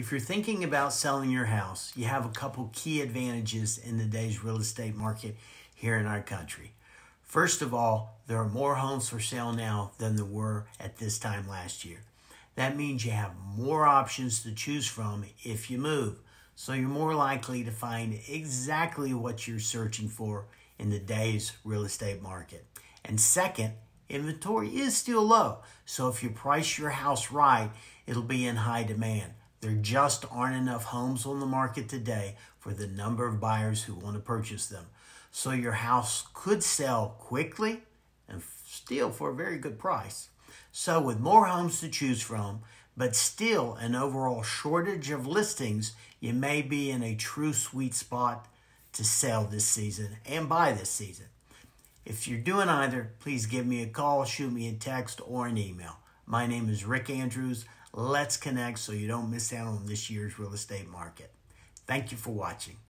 If you're thinking about selling your house, you have a couple key advantages in today's real estate market here in our country. First of all, there are more homes for sale now than there were at this time last year. That means you have more options to choose from if you move, so you're more likely to find exactly what you're searching for in the day's real estate market. And second, inventory is still low, so if you price your house right, it'll be in high demand. There just aren't enough homes on the market today for the number of buyers who want to purchase them. So your house could sell quickly and still for a very good price. So with more homes to choose from, but still an overall shortage of listings, you may be in a true sweet spot to sell this season and buy this season. If you're doing either, please give me a call, shoot me a text, or an email. My name is Rick Andrews. Let's connect so you don't miss out on this year's real estate market. Thank you for watching.